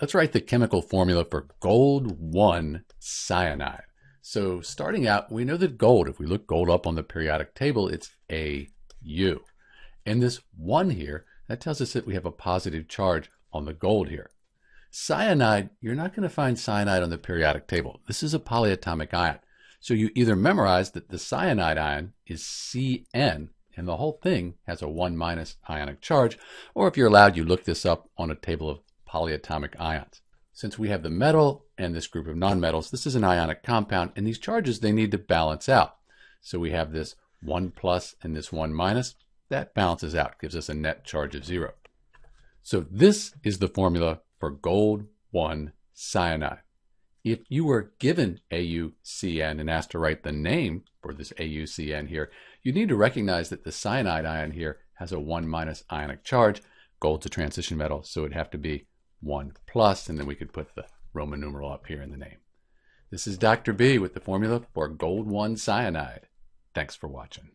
let's write the chemical formula for gold 1 cyanide. So starting out, we know that gold, if we look gold up on the periodic table, it's AU. And this 1 here, that tells us that we have a positive charge on the gold here. Cyanide, you're not going to find cyanide on the periodic table. This is a polyatomic ion. So you either memorize that the cyanide ion is Cn, and the whole thing has a 1 minus ionic charge, or if you're allowed, you look this up on a table of polyatomic ions. Since we have the metal and this group of nonmetals, this is an ionic compound, and these charges, they need to balance out. So we have this 1 plus and this 1 minus. That balances out, gives us a net charge of 0. So this is the formula for gold 1 cyanide. If you were given AuCN and asked to write the name for this AuCN here, you need to recognize that the cyanide ion here has a 1 minus ionic charge. Gold's a transition metal, so it'd have to be 1 plus, and then we could put the Roman numeral up here in the name. This is Dr. B with the formula for gold 1 cyanide. Thanks for watching.